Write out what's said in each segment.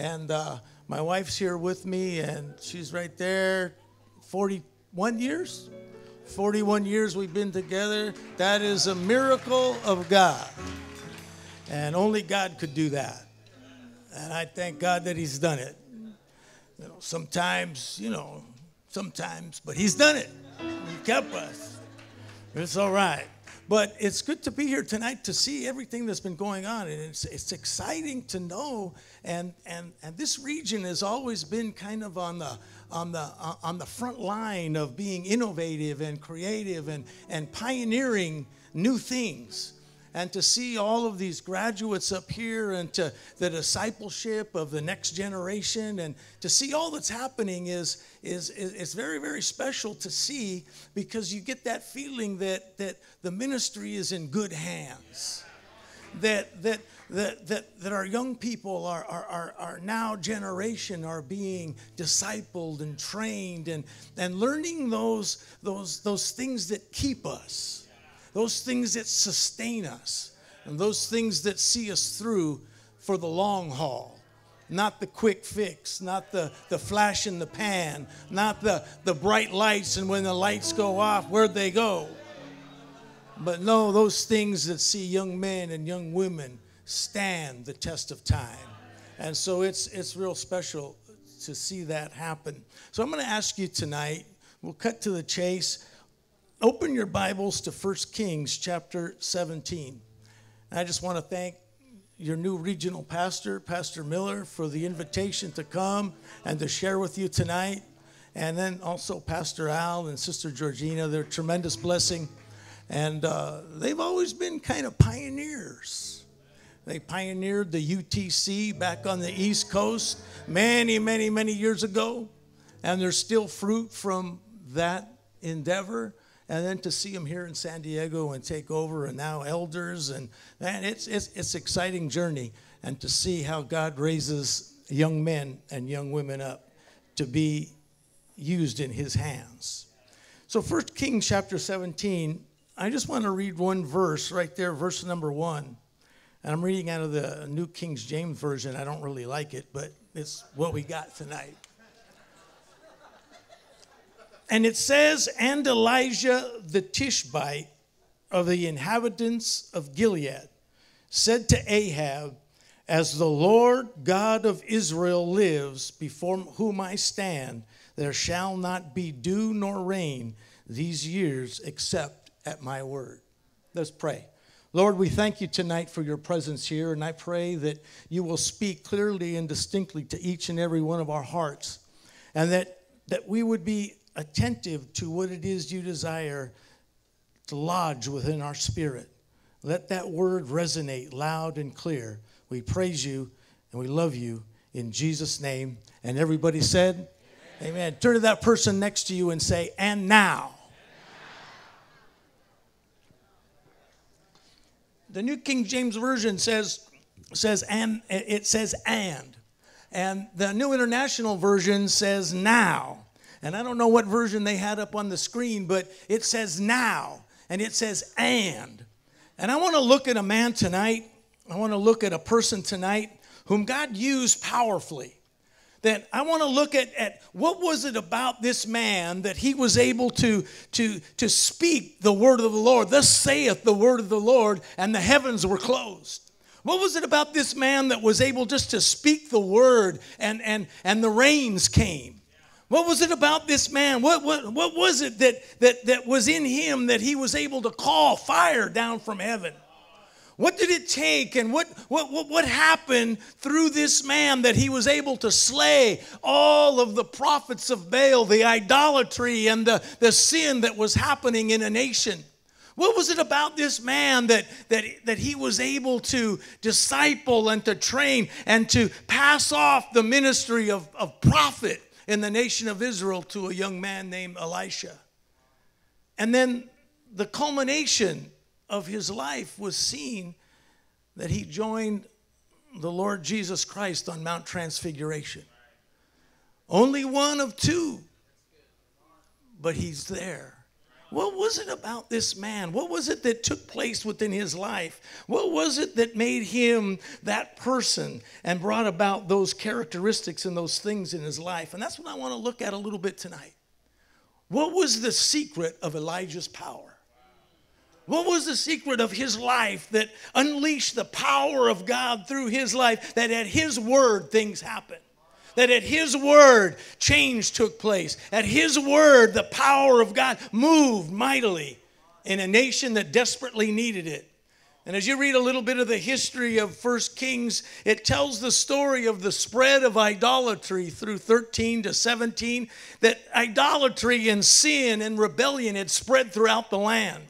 And uh, my wife's here with me, and she's right there. 41 years? 41 years we've been together. That is a miracle of God. And only God could do that. And I thank God that He's done it. You know, sometimes, you know, sometimes, but He's done it. He kept us. It's all right. But it's good to be here tonight to see everything that's been going on. And it's, it's exciting to know. And, and, and this region has always been kind of on the, on the, uh, on the front line of being innovative and creative and, and pioneering new things and to see all of these graduates up here and to the discipleship of the next generation and to see all that's happening is is is, very very special to see because you get that feeling that that the ministry is in good hands. That that that, that, that our young people, our, our, our now generation, are being discipled and trained and, and learning those, those, those things that keep us those things that sustain us, and those things that see us through for the long haul. Not the quick fix, not the, the flash in the pan, not the, the bright lights, and when the lights go off, where'd they go? But no, those things that see young men and young women stand the test of time. And so it's, it's real special to see that happen. So I'm going to ask you tonight, we'll cut to the chase open your Bibles to 1 Kings chapter 17. I just want to thank your new regional pastor, Pastor Miller, for the invitation to come and to share with you tonight. And then also Pastor Al and Sister Georgina. They're tremendous blessing. And uh, they've always been kind of pioneers. They pioneered the UTC back on the East Coast many, many, many years ago. And there's still fruit from that endeavor and then to see them here in San Diego and take over, and now elders, and man, it's it's it's exciting journey, and to see how God raises young men and young women up to be used in His hands. So, First Kings chapter 17, I just want to read one verse right there, verse number one. And I'm reading out of the New King James Version. I don't really like it, but it's what we got tonight. And it says, And Elijah the Tishbite of the inhabitants of Gilead said to Ahab, As the Lord God of Israel lives, before whom I stand, there shall not be dew nor rain these years except at my word. Let's pray. Lord, we thank you tonight for your presence here, and I pray that you will speak clearly and distinctly to each and every one of our hearts, and that, that we would be attentive to what it is you desire to lodge within our spirit. Let that word resonate loud and clear. We praise you and we love you in Jesus' name. And everybody said, Amen. Amen. Turn to that person next to you and say, And now. The New King James Version says, says and it says and. And the New International Version says now. And I don't know what version they had up on the screen, but it says now and it says and. And I want to look at a man tonight. I want to look at a person tonight whom God used powerfully. That I want to look at, at what was it about this man that he was able to, to, to speak the word of the Lord. Thus saith the word of the Lord, and the heavens were closed. What was it about this man that was able just to speak the word and, and, and the rains came? What was it about this man? What, what, what was it that, that, that was in him that he was able to call fire down from heaven? What did it take and what, what, what, what happened through this man that he was able to slay all of the prophets of Baal, the idolatry and the, the sin that was happening in a nation? What was it about this man that, that, that he was able to disciple and to train and to pass off the ministry of, of prophet in the nation of Israel to a young man named Elisha. And then the culmination of his life was seen that he joined the Lord Jesus Christ on Mount Transfiguration. Only one of two, but he's there. What was it about this man? What was it that took place within his life? What was it that made him that person and brought about those characteristics and those things in his life? And that's what I want to look at a little bit tonight. What was the secret of Elijah's power? What was the secret of his life that unleashed the power of God through his life, that at his word things happened? That at his word change took place. At his word, the power of God moved mightily in a nation that desperately needed it. And as you read a little bit of the history of First Kings, it tells the story of the spread of idolatry through 13 to 17, that idolatry and sin and rebellion had spread throughout the land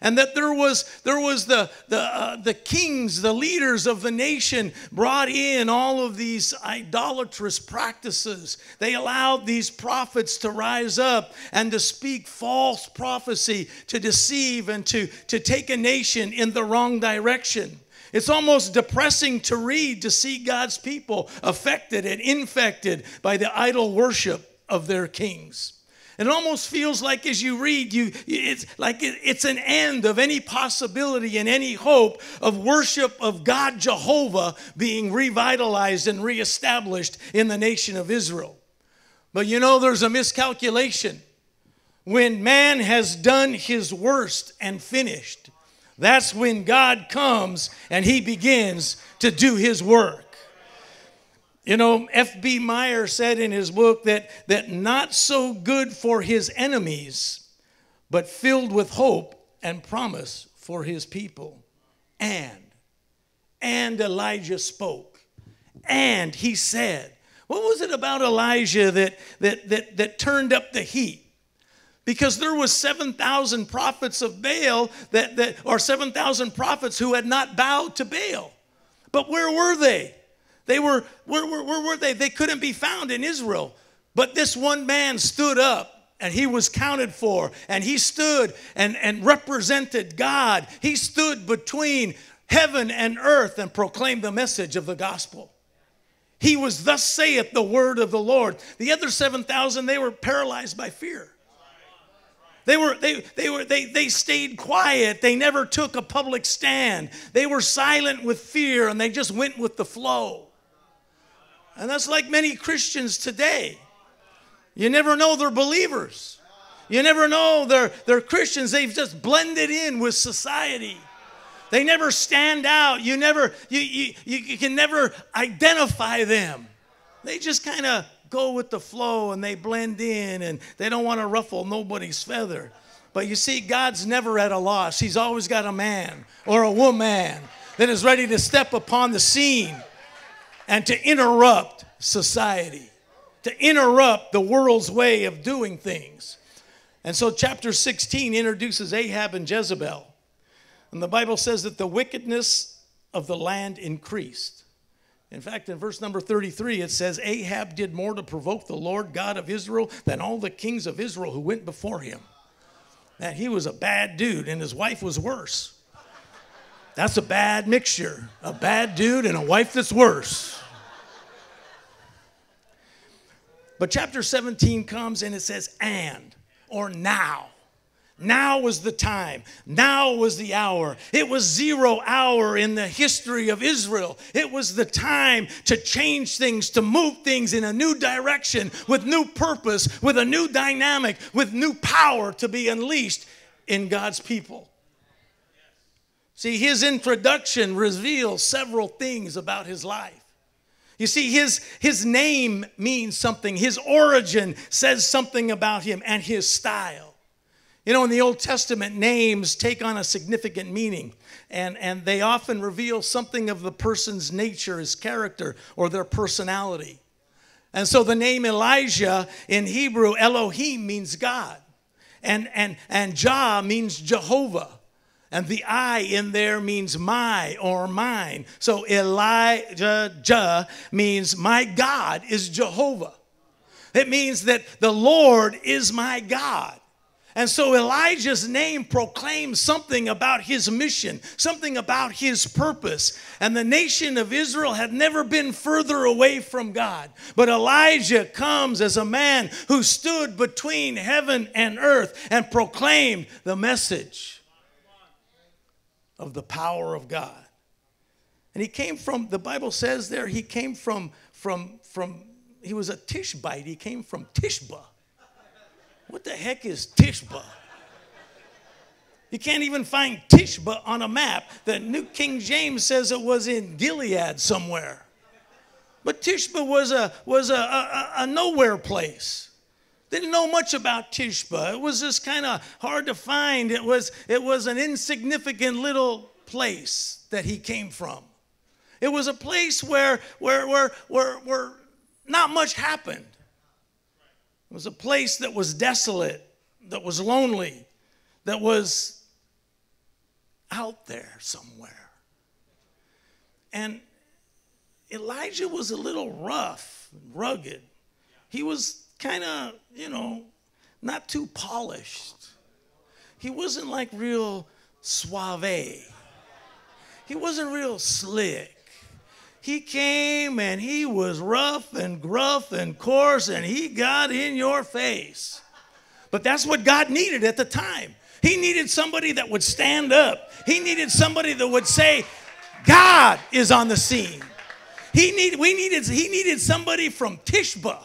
and that there was there was the the uh, the kings the leaders of the nation brought in all of these idolatrous practices they allowed these prophets to rise up and to speak false prophecy to deceive and to to take a nation in the wrong direction it's almost depressing to read to see God's people affected and infected by the idol worship of their kings. It almost feels like as you read, you it's like it's an end of any possibility and any hope of worship of God Jehovah being revitalized and reestablished in the nation of Israel. But you know, there's a miscalculation. When man has done his worst and finished, that's when God comes and he begins to do his work. You know, F.B. Meyer said in his book that, that not so good for his enemies, but filled with hope and promise for his people. And, and Elijah spoke. And he said, what was it about Elijah that, that, that, that turned up the heat? because there was 7,000 prophets of Baal that, that or 7,000 prophets who had not bowed to Baal. But where were they? They were, where, where, where were they? They couldn't be found in Israel. But this one man stood up and he was counted for and he stood and, and represented God. He stood between heaven and earth and proclaimed the message of the gospel. He was, Thus saith the word of the Lord. The other 7,000, they were paralyzed by fear. They were they they were they they stayed quiet. They never took a public stand. They were silent with fear and they just went with the flow. And that's like many Christians today. You never know they're believers. You never know they're, they're Christians. They've just blended in with society. They never stand out. You never, you, you, you can never identify them. They just kind of go with the flow and they blend in and they don't want to ruffle nobody's feather. But you see, God's never at a loss. He's always got a man or a woman that is ready to step upon the scene and to interrupt society, to interrupt the world's way of doing things. And so, chapter 16 introduces Ahab and Jezebel. And the Bible says that the wickedness of the land increased. In fact, in verse number 33, it says, Ahab did more to provoke the Lord God of Israel than all the kings of Israel who went before him. That he was a bad dude, and his wife was worse. That's a bad mixture. A bad dude and a wife that's worse. But chapter 17 comes and it says, and, or now. Now was the time. Now was the hour. It was zero hour in the history of Israel. It was the time to change things, to move things in a new direction with new purpose, with a new dynamic, with new power to be unleashed in God's people. See, his introduction reveals several things about his life. You see, his, his name means something, his origin says something about him, and his style. You know, in the Old Testament, names take on a significant meaning, and, and they often reveal something of the person's nature, his character, or their personality. And so the name Elijah in Hebrew, Elohim, means God, and, and, and Jah means Jehovah. And the I in there means my or mine. So Elijah means my God is Jehovah. It means that the Lord is my God. And so Elijah's name proclaims something about his mission, something about his purpose. And the nation of Israel had never been further away from God. But Elijah comes as a man who stood between heaven and earth and proclaimed the message of the power of God. And he came from, the Bible says there, he came from, from, from, he was a Tishbite. He came from Tishba what the heck is Tishba? You can't even find Tishba on a map. The New King James says it was in Gilead somewhere. But Tishba was a, was a, a, a nowhere place. Didn't know much about Tishba. It was just kind of hard to find. It was, it was an insignificant little place that he came from. It was a place where, where, where, where, where not much happened. It was a place that was desolate, that was lonely, that was out there somewhere. And Elijah was a little rough, rugged. He was kind of, you know, not too polished. He wasn't like real suave. He wasn't real slick. He came and he was rough and gruff and coarse and he got in your face. But that's what God needed at the time. He needed somebody that would stand up. He needed somebody that would say, God is on the scene. He need, we needed, he needed somebody from Tishba.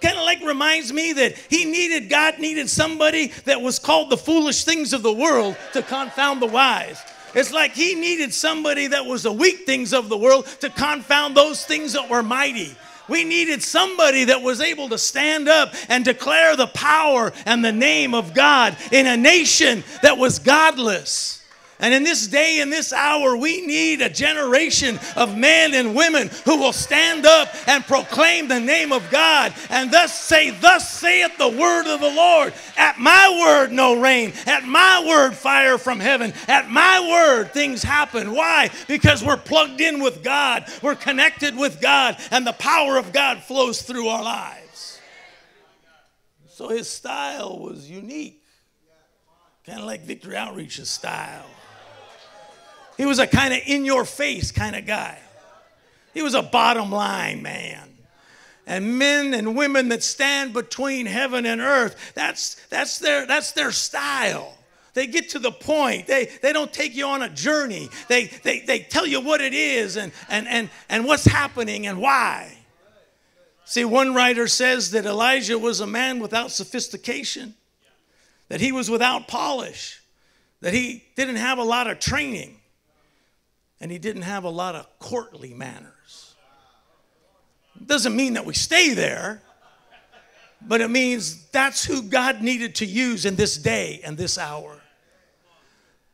Kind of like reminds me that he needed, God needed somebody that was called the foolish things of the world to confound the wise. It's like he needed somebody that was the weak things of the world to confound those things that were mighty. We needed somebody that was able to stand up and declare the power and the name of God in a nation that was godless. And in this day, in this hour, we need a generation of men and women who will stand up and proclaim the name of God and thus say, Thus saith the word of the Lord. At my word, no rain. At my word, fire from heaven. At my word, things happen. Why? Because we're plugged in with God, we're connected with God, and the power of God flows through our lives. So his style was unique, kind of like Victory Outreach's style. He was a kind of in your face kind of guy. He was a bottom line man. And men and women that stand between heaven and earth, that's, that's, their, that's their style. They get to the point. They, they don't take you on a journey. They, they, they tell you what it is and, and, and, and what's happening and why. See, one writer says that Elijah was a man without sophistication, that he was without polish, that he didn't have a lot of training and he didn't have a lot of courtly manners. Doesn't mean that we stay there, but it means that's who God needed to use in this day and this hour.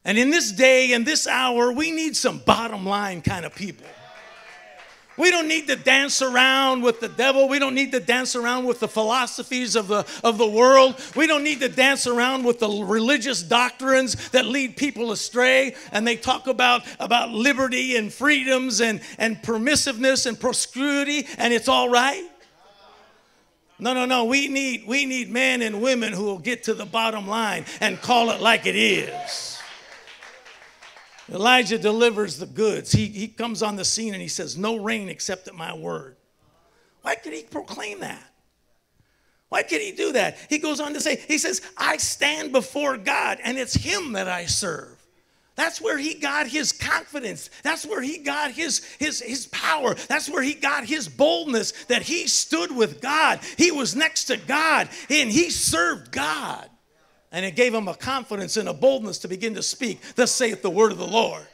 And in this day and this hour, we need some bottom line kind of people. We don't need to dance around with the devil. We don't need to dance around with the philosophies of the, of the world. We don't need to dance around with the religious doctrines that lead people astray. And they talk about, about liberty and freedoms and, and permissiveness and prosperity, and it's all right. No, no, no. We need, we need men and women who will get to the bottom line and call it like it is. Elijah delivers the goods. He, he comes on the scene and he says, No rain except at my word. Why could he proclaim that? Why could he do that? He goes on to say, He says, I stand before God and it's him that I serve. That's where he got his confidence. That's where he got his, his, his power. That's where he got his boldness that he stood with God. He was next to God and he served God. And it gave him a confidence and a boldness to begin to speak, thus saith the word of the Lord.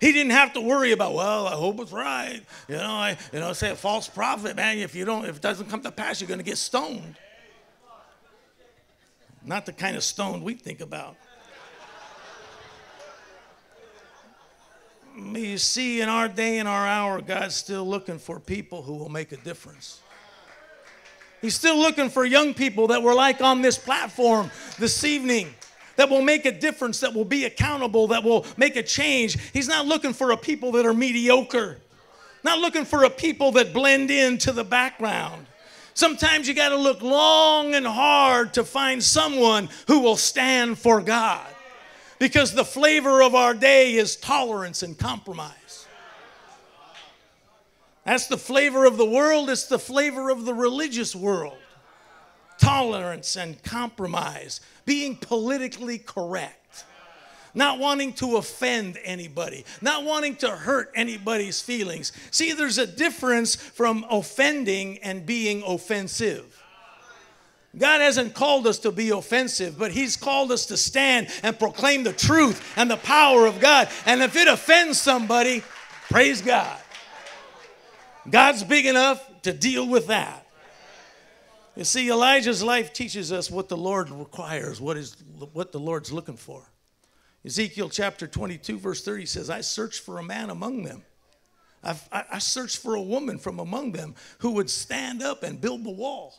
He didn't have to worry about, well, I hope it's right. You know, I, you know, say a false prophet, man, if you don't, if it doesn't come to pass, you're gonna get stoned. Not the kind of stone we think about. You see, in our day and our hour, God's still looking for people who will make a difference. He's still looking for young people that were like on this platform this evening that will make a difference, that will be accountable, that will make a change. He's not looking for a people that are mediocre, not looking for a people that blend into the background. Sometimes you got to look long and hard to find someone who will stand for God. Because the flavor of our day is tolerance and compromise. That's the flavor of the world, it's the flavor of the religious world. Tolerance and compromise, being politically correct not wanting to offend anybody, not wanting to hurt anybody's feelings. See, there's a difference from offending and being offensive. God hasn't called us to be offensive, but He's called us to stand and proclaim the truth and the power of God. And if it offends somebody, praise God. God's big enough to deal with that. You see, Elijah's life teaches us what the Lord requires, what, is, what the Lord's looking for. Ezekiel chapter 22, verse 30 says, I searched for a man among them. I, I searched for a woman from among them who would stand up and build the wall.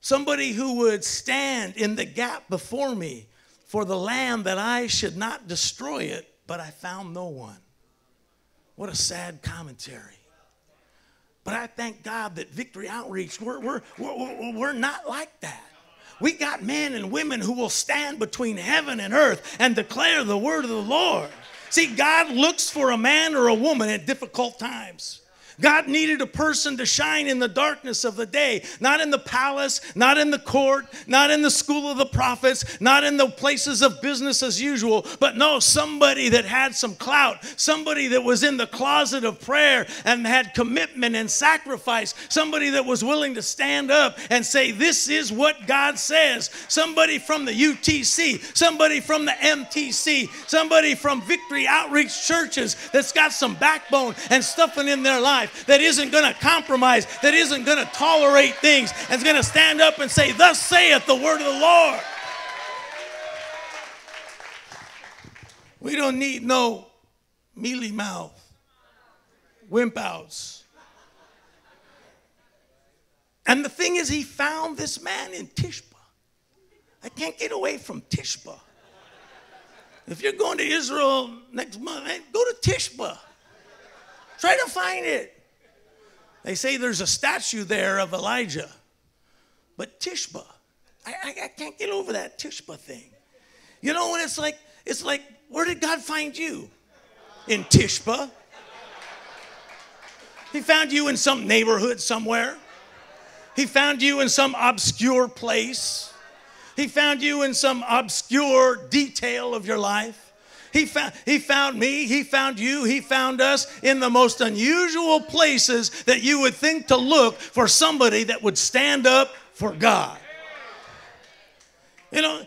Somebody who would stand in the gap before me for the land that I should not destroy it, but I found no one. What a sad commentary. But I thank God that Victory Outreach, we're, we're, we're, we're not like that. We got men and women who will stand between heaven and earth and declare the word of the Lord. See, God looks for a man or a woman at difficult times. God needed a person to shine in the darkness of the day, not in the palace, not in the court, not in the school of the prophets, not in the places of business as usual, but no, somebody that had some clout, somebody that was in the closet of prayer and had commitment and sacrifice, somebody that was willing to stand up and say, This is what God says. Somebody from the UTC, somebody from the MTC, somebody from Victory Outreach Churches that's got some backbone and stuffing in their life life that isn't going to compromise, that isn't going to tolerate things, and is going to stand up and say, Thus saith the word of the Lord. We don't need no mealy mouth, wimp outs. And the thing is, he found this man in Tishba. I can't get away from Tishba. If you're going to Israel next month, go to Tishba. Try to find it. They say there's a statue there of Elijah. But Tishba, I, I, I can't get over that Tishba thing. You know what it's like? It's like, where did God find you? In Tishba. He found you in some neighborhood somewhere. He found you in some obscure place. He found you in some obscure detail of your life. He found, he found me, He found you, He found us in the most unusual places that you would think to look for somebody that would stand up for God. You know,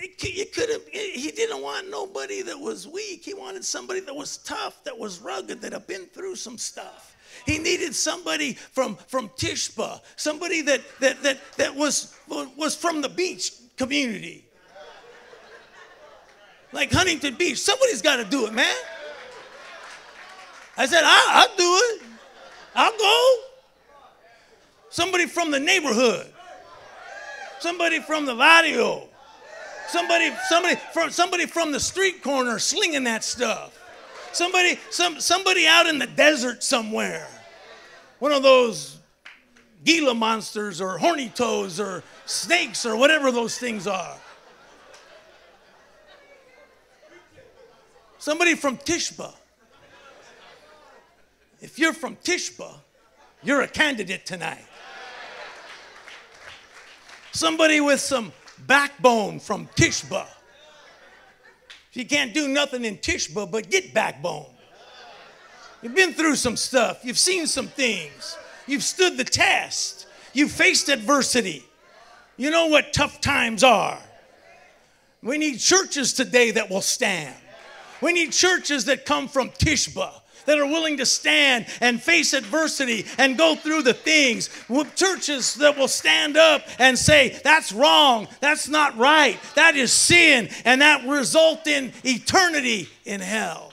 you could have, he didn't want nobody that was weak. He wanted somebody that was tough, that was rugged, that had been through some stuff. He needed somebody from, from Tishba, somebody that, that, that, that was, was from the beach community like Huntington Beach. Somebody's got to do it, man. I said, I'll, I'll do it. I'll go. Somebody from the neighborhood. Somebody from the barrio. Somebody, somebody from somebody from the street corner slinging that stuff. Somebody, some, somebody out in the desert somewhere. One of those Gila monsters or horny toads or snakes or whatever those things are. Somebody from Tishba. If you're from Tishba, you're a candidate tonight. Somebody with some backbone from Tishba. If You can't do nothing in Tishba but get backbone. You've been through some stuff, you've seen some things, you've stood the test, you've faced adversity. You know what tough times are. We need churches today that will stand. We need churches that come from Tishba that are willing to stand and face adversity and go through the things. Churches that will stand up and say, that's wrong, that's not right, that is sin, and that result in eternity in hell.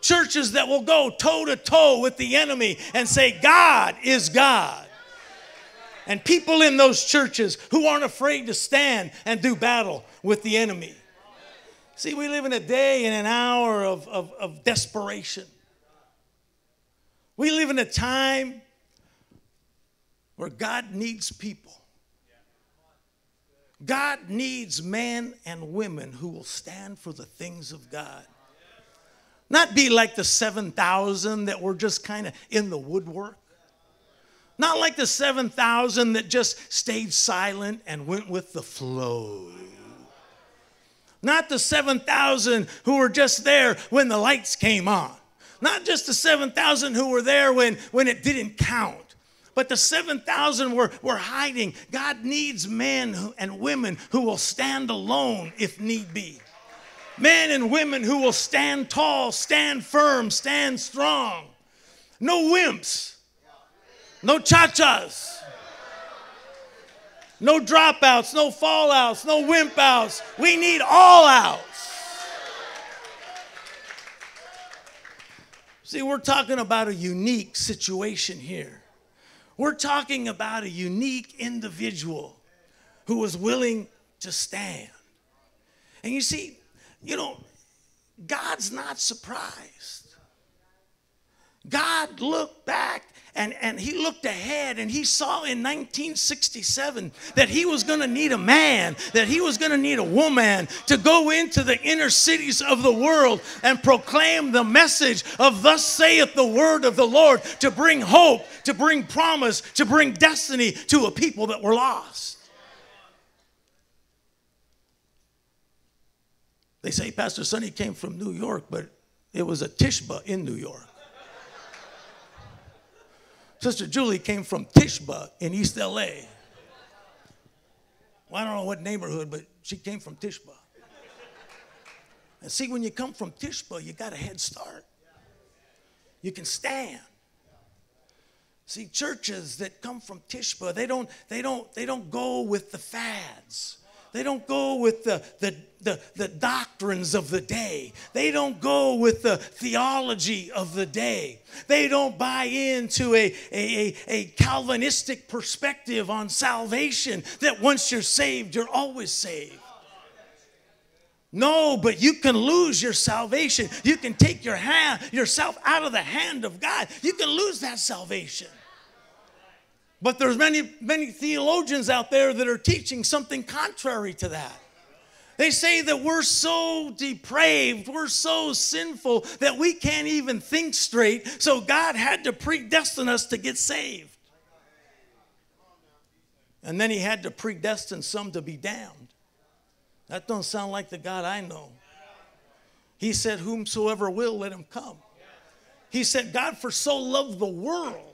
Churches that will go toe to toe with the enemy and say, God is God. And people in those churches who aren't afraid to stand and do battle with the enemy. See, we live in a day and an hour of, of, of desperation. We live in a time where God needs people. God needs men and women who will stand for the things of God. Not be like the 7,000 that were just kind of in the woodwork. Not like the 7,000 that just stayed silent and went with the flow. Not the 7,000 who were just there when the lights came on. Not just the 7,000 who were there when, when it didn't count. But the 7,000 were, were hiding. God needs men and women who will stand alone if need be. Men and women who will stand tall, stand firm, stand strong. No wimps, no cha chas, no dropouts, no fallouts, no wimp outs. We need all outs. See, we're talking about a unique situation here. We're talking about a unique individual who was willing to stand. And you see, you know, God's not surprised. God looked back and, and he looked ahead and he saw in 1967 that he was going to need a man, that he was going to need a woman to go into the inner cities of the world and proclaim the message of thus saith the word of the Lord to bring hope, to bring promise, to bring destiny to a people that were lost. They say Pastor Sonny came from New York, but it was a Tishba in New York. Sister Julie came from Tishba in East LA. Well, I don't know what neighborhood, but she came from Tishba. And see, when you come from Tishba, you got a head start. You can stand. See, churches that come from Tishba, they don't, they don't, they don't go with the fads. They don't go with the, the, the, the, doctrines of the day. They don't go with the theology of the day. They don't buy into a, a, a, Calvinistic perspective on salvation that once you're saved, you're always saved. No, but you can lose your salvation. You can take your hand, yourself out of the hand of God. You can lose that salvation. But there's many, many theologians out there that are teaching something contrary to that. They say that we're so depraved, we're so sinful that we can't even think straight, so God had to predestine us to get saved. And then he had to predestine some to be damned. That don't sound like the God I know. He said, Whomsoever will, let him come. He said, God for so loved the world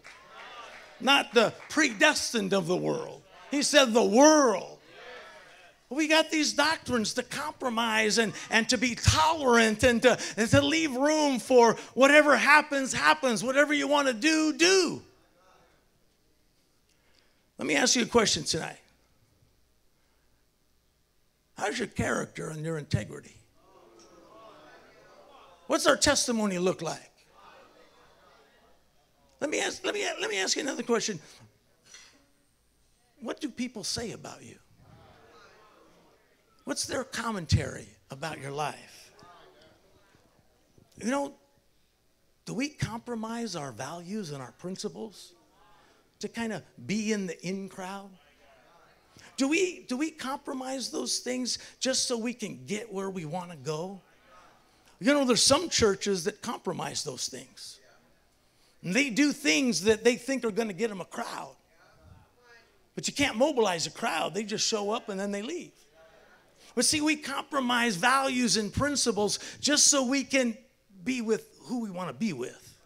not the predestined of the world. He said the world. We got these doctrines to compromise and, and to be tolerant and to, and to leave room for whatever happens, happens. Whatever you want to do, do. Let me ask you a question tonight. How's your character and your integrity? What's our testimony look like? Let me ask, let me, let me ask you another question. What do people say about you? What's their commentary about your life? You know, do we compromise our values and our principles to kind of be in the in crowd? Do we, do we compromise those things just so we can get where we want to go? You know, there's some churches that compromise those things. And they do things that they think are going to get them a crowd. But you can't mobilize a crowd, they just show up and then they leave. But see, we compromise values and principles just so we can be with who we want to be with.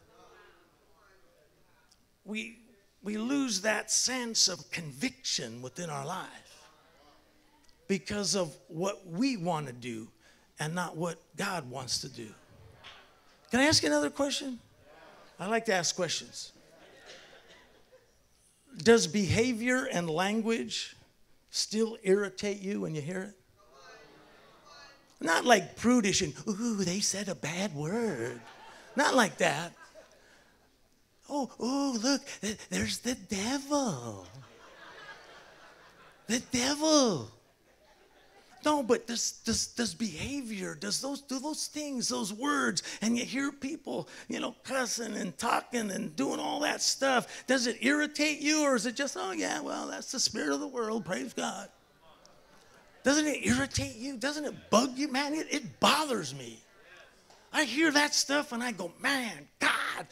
We, we lose that sense of conviction within our life because of what we want to do and not what God wants to do. Can I ask another question? I like to ask questions. Does behavior and language still irritate you when you hear it? Not like prudish and, ooh, they said a bad word. Not like that. Oh, oh, look, there's the devil. The devil. No, but does, does, does behavior, does those, do those things, those words, and you hear people, you know, cussing and talking and doing all that stuff, does it irritate you or is it just, oh, yeah, well, that's the spirit of the world, praise God? Doesn't it irritate you? Doesn't it bug you? Man, it, it bothers me. I hear that stuff and I go, man, God,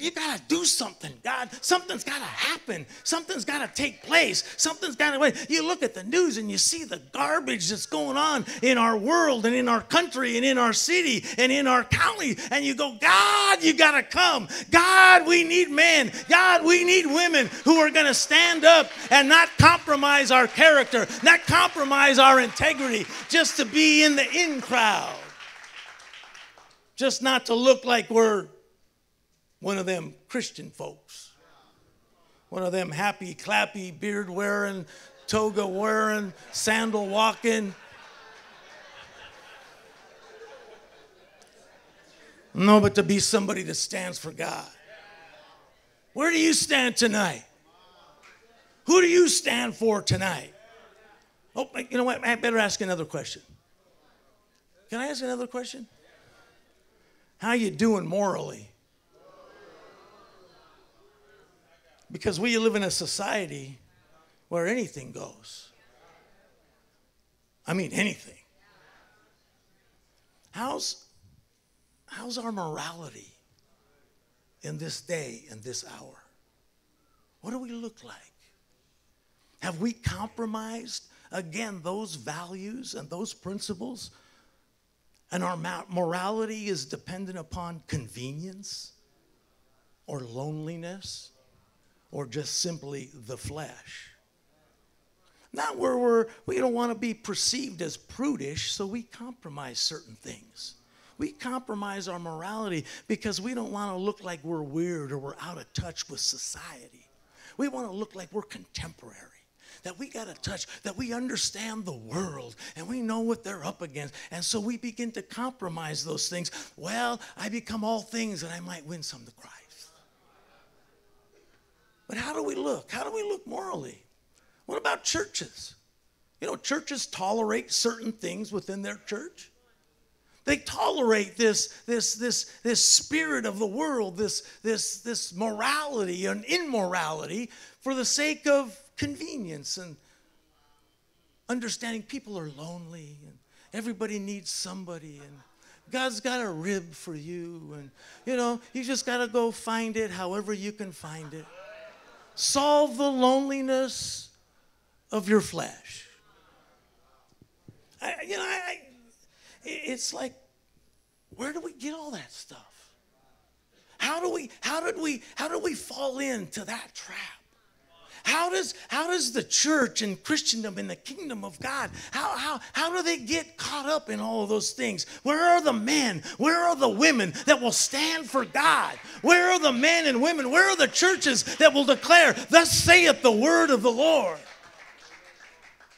you got to do something, God. Something's got to happen. Something's got to take place. Something's got to. You look at the news and you see the garbage that's going on in our world and in our country and in our city and in our county, and you go, God, you got to come. God, we need men. God, we need women who are to stand up and not compromise our character, not compromise our integrity, just to be in the in crowd, just not to look like we're one of them Christian folks. One of them happy, clappy, beard wearing, toga wearing, sandal walking. No, but to be somebody that stands for God. Where do you stand tonight? Who do you stand for tonight? Oh, you know what? I better ask another question. Can I ask another question? How you doing morally? Because we live in a society where anything goes. I mean, anything. How's, how's our morality in this day and this hour? What do we look like? Have we compromised, again, those values and those principles? And our morality is dependent upon convenience or loneliness or just simply the flesh. Not where we're, we don't want to be perceived as prudish, so we compromise certain things. We compromise our morality because we don't want to look like we're weird or we're out of touch with society. We want to look like we're contemporary that we got to touch, that we understand the world and we know what they're up against. And so we begin to compromise those things. Well, I become all things and I might win some to Christ. But how do we look? How do we look morally? What about churches? You know, churches tolerate certain things within their church. They tolerate this, this, this, this spirit of the world, this, this, this morality and immorality for the sake of convenience and understanding people are lonely and everybody needs somebody and God's got a rib for you and you know you just got to go find it however you can find it solve the loneliness of your flesh. I, you know, I, it's like, where do we get all that stuff? How do we, how did we, how did we fall into that trap? How does, how does the church and Christendom and the kingdom of God, how, how, how do they get caught up in all of those things? Where are the men? Where are the women that will stand for God? Where are the men and women? Where are the churches that will declare, Thus saith the word of the Lord?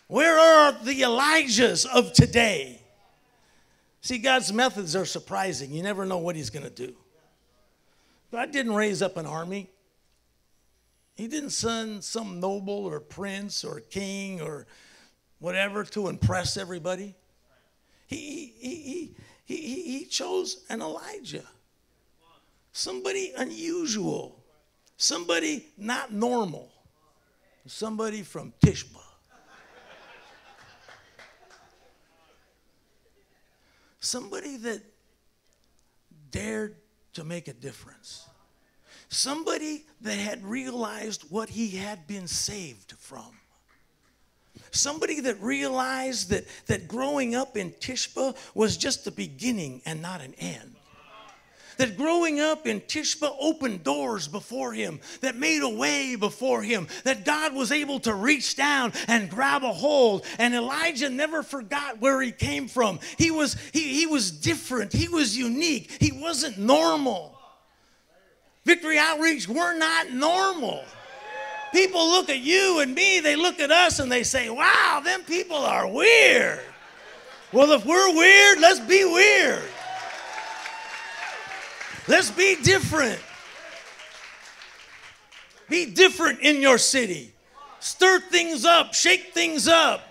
Where are the Elijahs of today? See, God's methods are surprising. You never know what He's going to do. God didn't raise up an army. He didn't send some noble or prince or king or whatever to impress everybody. He, he, he, he, he chose an Elijah, somebody unusual, somebody not normal, somebody from Tishba. Somebody that dared to make a difference. Somebody that had realized what he had been saved from. Somebody that realized that, that growing up in Tishba was just the beginning and not an end that growing up in Tishba opened doors before him, that made a way before him, that God was able to reach down and grab a hold. And Elijah never forgot where he came from. He was, he, he was different, he was unique, he wasn't normal. Victory Outreach, we're not normal. People look at you and me, they look at us and they say, wow, them people are weird. Well, if we're weird, let's be weird. Let's be different. Be different in your city. Stir things up, shake things up.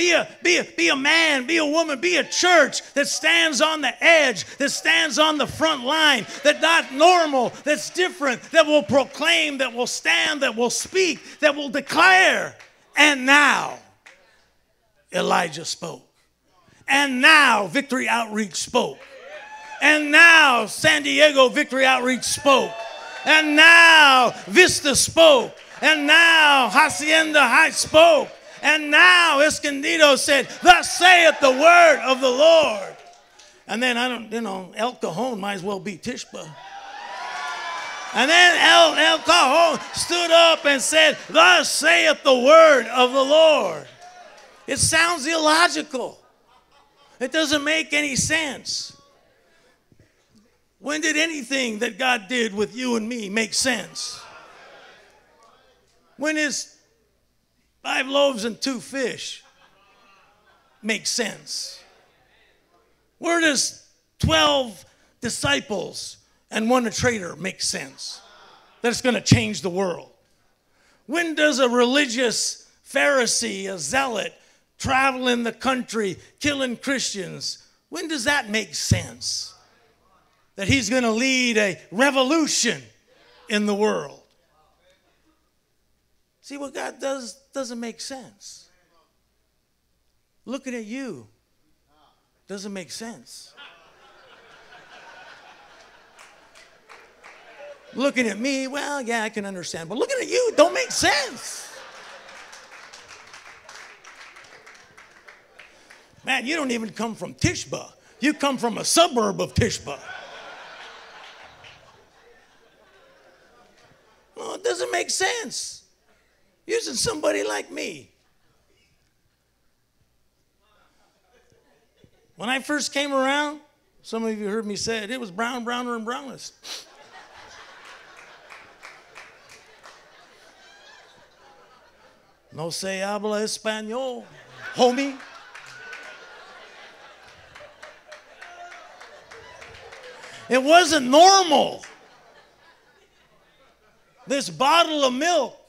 Be a, be, a, be a man, be a woman, be a church that stands on the edge, that stands on the front line, that not normal, that's different, that will proclaim, that will stand, that will speak, that will declare. And now, Elijah spoke. And now, Victory Outreach spoke. And now, San Diego Victory Outreach spoke. And now, Vista spoke. And now, Hacienda Heights spoke. And now, Escondido said, Thus saith the word of the Lord. And then, I don't, you know, El Cajon might as well be Tishba. And then El, El Cajon stood up and said, Thus saith the word of the Lord. It sounds illogical. It doesn't make any sense. When did anything that God did with you and me make sense? When is five loaves and two fish make sense? Where does 12 disciples and one a traitor make sense? That's going to change the world. When does a religious Pharisee, a zealot, traveling the country, killing Christians, when does that make sense? That he's going to lead a revolution in the world. See, what God does doesn't make sense. Looking at you doesn't make sense. Looking at me, well, yeah, I can understand, but looking at you don't make sense. Man, you don't even come from Tishba. You come from a suburb of Tishba. Well, it doesn't make sense. Using somebody like me. When I first came around, some of you heard me say it, it was brown, browner, and brownest. No se habla español, homie. It wasn't normal. This bottle of milk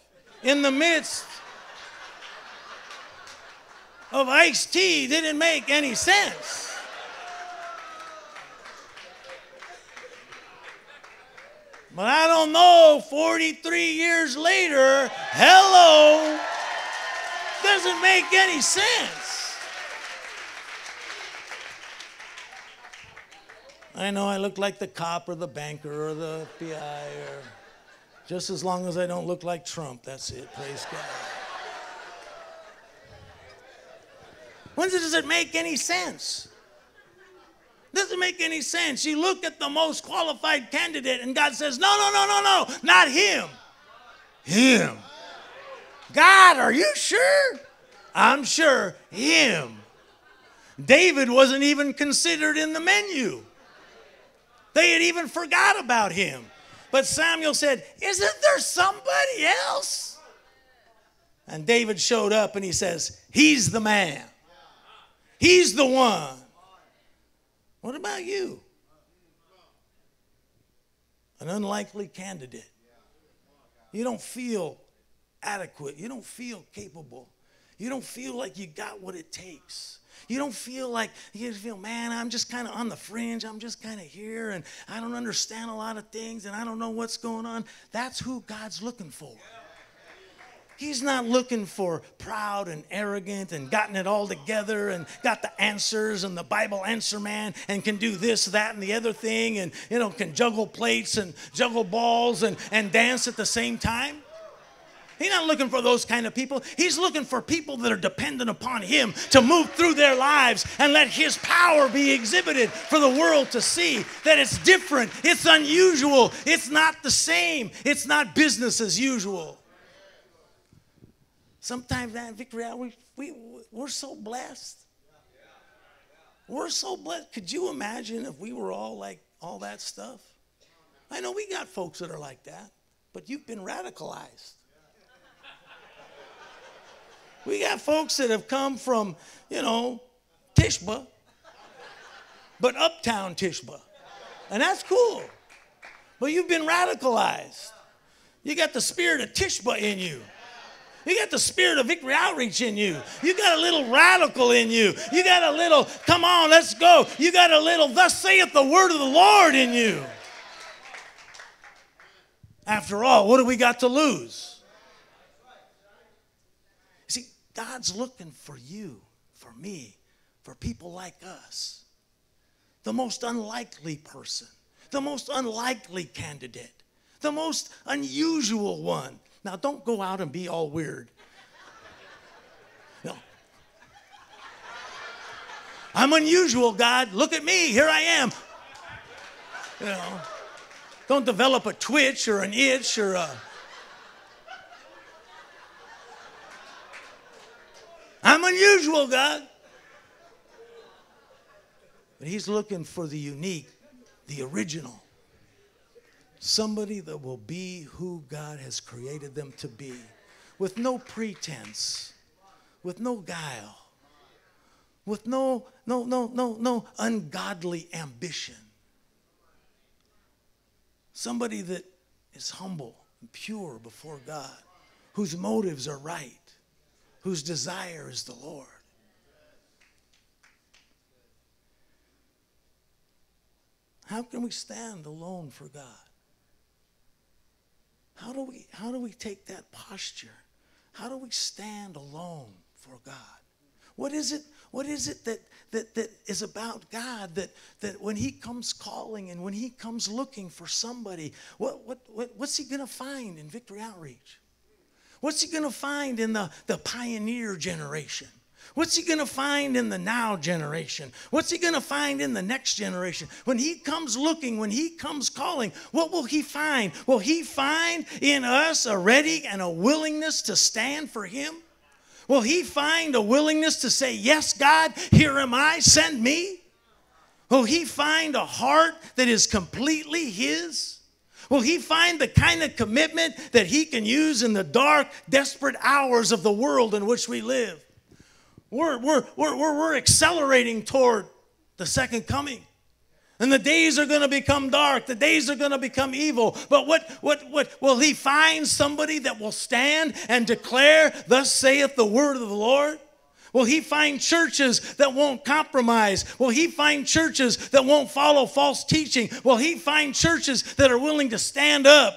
in the midst of iced tea didn't make any sense. But I don't know, 43 years later, hello, doesn't make any sense. I know I look like the cop or the banker or the PI or just as long as I don't look like Trump, that's it. Praise God. When does it make any sense? Doesn't make any sense. You look at the most qualified candidate and God says, No, no, no, no, no, not him. Him. God, are you sure? I'm sure him. David wasn't even considered in the menu. They had even forgot about him. But Samuel said, Isn't there somebody else? And David showed up and he says, He's the man. He's the one. What about you? An unlikely candidate. You don't feel adequate. You don't feel capable. You don't feel like you got what it takes. You don't feel like, you feel, man, I'm just kind of on the fringe. I'm just kind of here and I don't understand a lot of things and I don't know what's going on. That's who God's looking for. He's not looking for proud and arrogant and gotten it all together and got the answers and the Bible answer man and can do this, that, and the other thing and, you know, can juggle plates and juggle balls and, and dance at the same time. He's not looking for those kind of people. He's looking for people that are dependent upon Him to move through their lives and let His power be exhibited for the world to see that it's different, it's unusual, it's not the same, it's not business as usual. Sometimes, man, Victory we, we, we're so blessed. We're so blessed. Could you imagine if we were all like all that stuff? I know we got folks that are like that, but you've been radicalized. We got folks that have come from, you know, Tishba, but uptown Tishba. And that's cool. But you've been radicalized. You got the spirit of Tishba in you. You got the spirit of victory outreach in you. You got a little radical in you. You got a little, come on, let's go. You got a little, thus saith the word of the Lord in you. After all, what do we got to lose? See, God's looking for you, for me, for people like us. The most unlikely person, the most unlikely candidate, the most unusual one now, don't go out and be all weird. No. I'm unusual, God. Look at me. Here I am. You know, don't develop a twitch or an itch or a. I'm unusual, God. But He's looking for the unique, the original. Somebody that will be who God has created them to be with no pretense, with no guile, with no, no, no, no, no ungodly ambition. Somebody that is humble and pure before God, whose motives are right, whose desire is the Lord. How can we stand alone for God? How do we how do we take that posture? How do we stand alone for God? What is it? What is it that that that is about God that that when He comes calling and when He comes looking for somebody, what what, what what's He gonna find in Victory Outreach? What's He gonna find in the the pioneer generation? What's he going to find in the now generation? What's he going to find in the next generation? When he comes looking, when he comes calling, what will he find? Will he find in us a ready and a willingness to stand for him? Will he find a willingness to say, Yes, God, here am I, send me? Will he find a heart that is completely his? Will he find the kind of commitment that he can use in the dark, desperate hours of the world in which we live? We're, we're, we're, we're, accelerating toward the second coming. And the days are going to become dark. The days are going to become evil. But what, what, what will he find somebody that will stand and declare, Thus saith the word of the Lord? Will he find churches that won't compromise? Will he find churches that won't follow false teaching? Will he find churches that are willing to stand up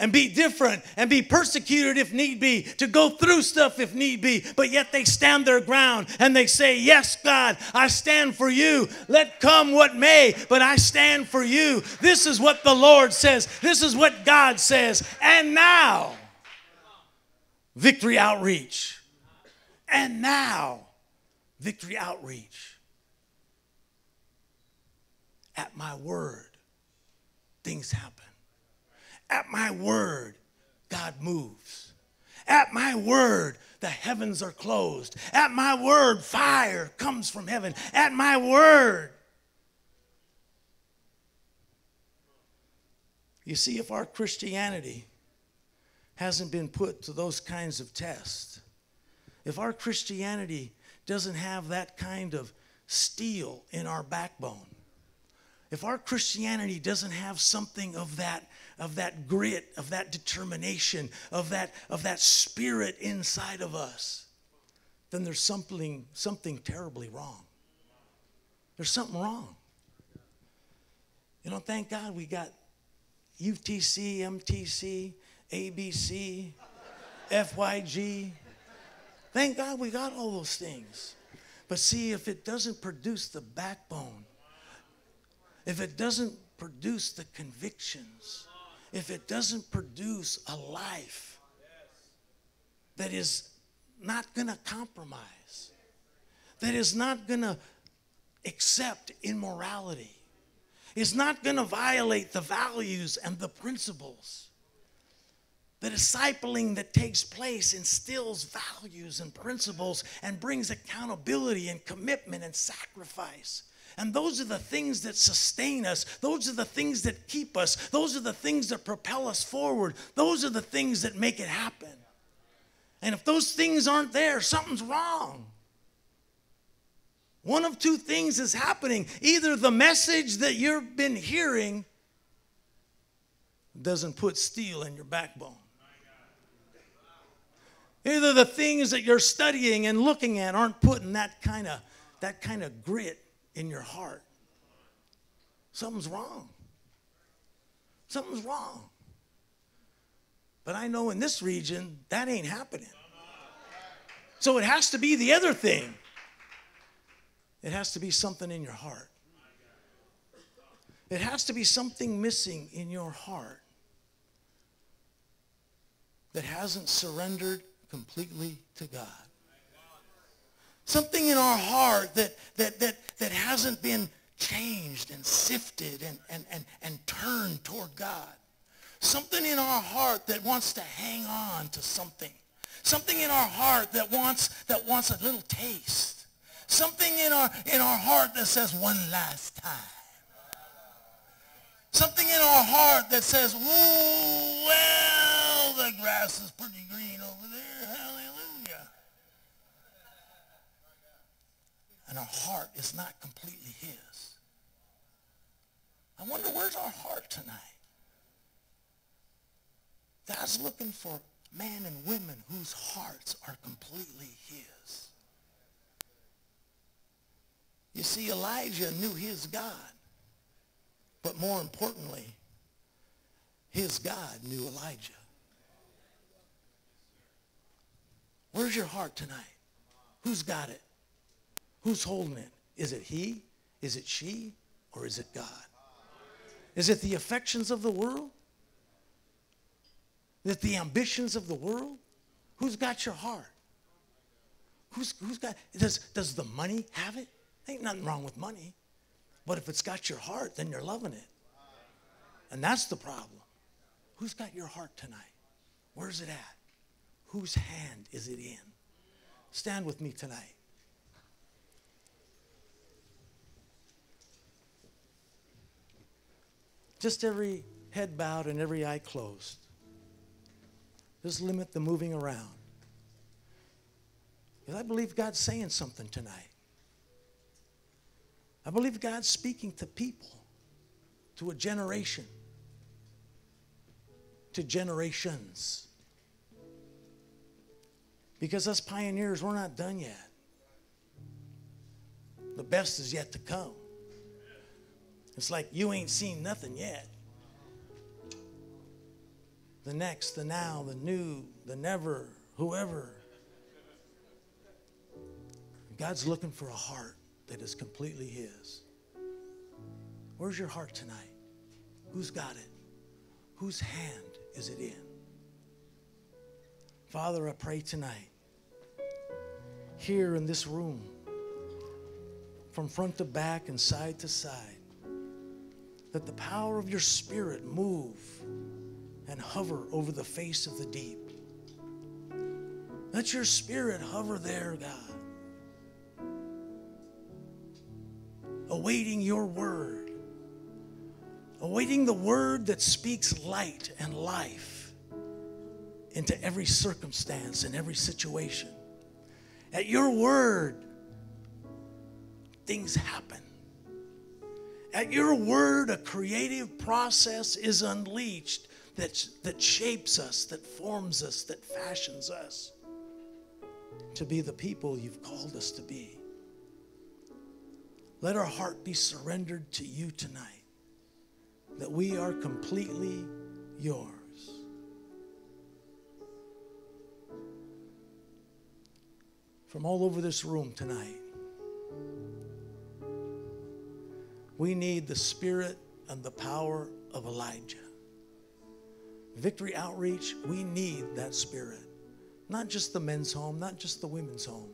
and be different and be persecuted if need be, to go through stuff if need be, but yet they stand their ground and they say, Yes, God, I stand for you. Let come what may, but I stand for you. This is what the Lord says, this is what God says. And now, victory outreach. And now, victory outreach. At my word, things happen. At my word, God moves. At my word, the heavens are closed. At my word, fire comes from heaven. At my word. You see, if our Christianity hasn't been put to those kinds of tests, if our Christianity doesn't have that kind of steel in our backbone, if our Christianity doesn't have something of that of that grit, of that determination, of that, of that spirit inside of us, then there's something, something terribly wrong. There's something wrong. You know, thank God we got UTC, MTC, ABC, FYG. Thank God we got all those things. But see, if it doesn't produce the backbone, if it doesn't produce the convictions, if it doesn't produce a life that is not going to compromise, that is not going to accept immorality, is not going to violate the values and the principles. The discipling that takes place instills values and principles and brings accountability and commitment and sacrifice. And those are the things that sustain us. Those are the things that keep us. Those are the things that propel us forward. Those are the things that make it happen. And if those things aren't there, something's wrong. One of two things is happening. Either the message that you've been hearing doesn't put steel in your backbone. Either the things that you're studying and looking at aren't putting that kind of that kind of grit in your heart. Something's wrong. Something's wrong. But I know in this region that ain't happening. So it has to be the other thing. It has to be something in your heart. It has to be something missing in your heart that hasn't surrendered completely to God. Something in our heart that, that, that, that hasn't been changed and sifted and, and, and, and turned toward God. Something in our heart that wants to hang on to something. Something in our heart that wants, that wants a little taste. Something in our, in our heart that says one last time. Something in our heart that says, ooh, well, the grass is pretty green over there. Hallelujah. And our heart is not completely his. I wonder where's our heart tonight? God's looking for men and women whose hearts are completely his. You see, Elijah knew his God. But more importantly, his God knew Elijah. Where's your heart tonight? Who's got it? Who's holding it? Is it he? Is it she? Or is it God? Is it the affections of the world? Is it the ambitions of the world? Who's got your heart? Who's, who's got, does, does the money have it? Ain't nothing wrong with money. But if it's got your heart, then you're loving it. And that's the problem. Who's got your heart tonight? Where's it at? Whose hand is it in? Stand with me tonight. Just every head bowed and every eye closed. Just limit the moving around. Because I believe God's saying something tonight. I believe God's speaking to people, to a generation, to generations. Because us pioneers, we're not done yet. The best is yet to come. It's like you ain't seen nothing yet. The next, the now, the new, the never, whoever. God's looking for a heart that is completely His. Where's your heart tonight? Who's got it? Whose hand is it in? Father, I pray tonight, here in this room, from front to back and side to side, that the power of your Spirit move and hover over the face of the deep. Let your Spirit hover there, God awaiting your word, awaiting the word that speaks light and life into every circumstance and every situation. At your word, things happen. At your word, a creative process is unleashed that, that shapes us, that forms us, that fashions us to be the people you've called us to be. Let our heart be surrendered to you tonight, that we are completely yours. From all over this room tonight, we need the spirit and the power of Elijah. Victory Outreach, we need that spirit. Not just the men's home, not just the women's home,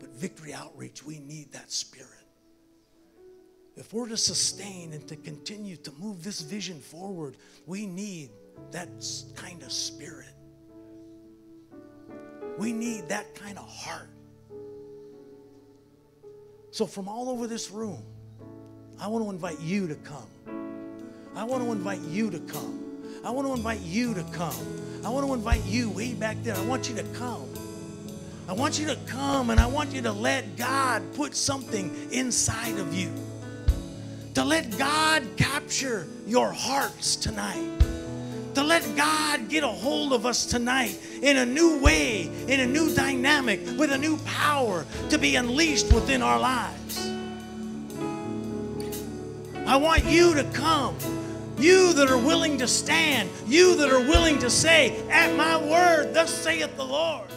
but Victory Outreach, we need that spirit if we're to sustain and to continue to move this vision forward, we need that kind of spirit. We need that kind of heart. So, from all over this room, I want to invite you to come. I want to invite you to come. I want to invite you to come. I want to invite you way back there. I want you to come. I want you to come and I want you to let God put something inside of you to let God capture your hearts tonight, to let God get a hold of us tonight in a new way, in a new dynamic, with a new power to be unleashed within our lives. I want you to come. You that are willing to stand, you that are willing to say, At my word, thus saith the Lord.